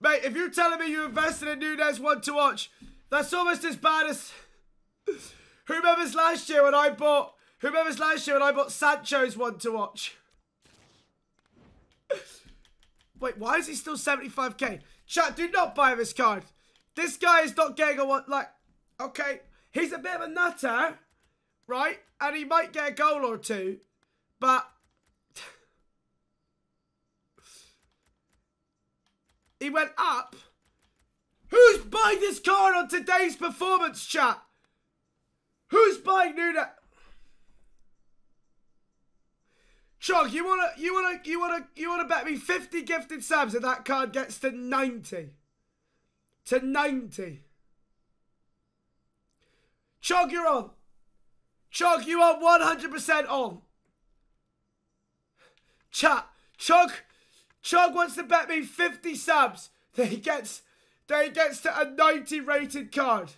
Mate, if you're telling me you invested in Nunez one to watch, that's almost as bad as. Who remembers last year when I bought. Who remembers last year when I bought Sancho's one to watch? Wait, why is he still 75k? Chat, do not buy this card. This guy is not getting a one. Like, okay, he's a bit of a nutter, right? And he might get a goal or two, but. He went up. Who's buying this card on today's performance chat? Who's buying Nuna? Chog, you wanna, you wanna, you wanna, you wanna bet me 50 gifted subs that that card gets to 90? To 90. Chog, you're on. Chog, you are 100% on. Chat, Chog, Chog wants to bet me 50 subs that he gets, that he gets to a 90 rated card.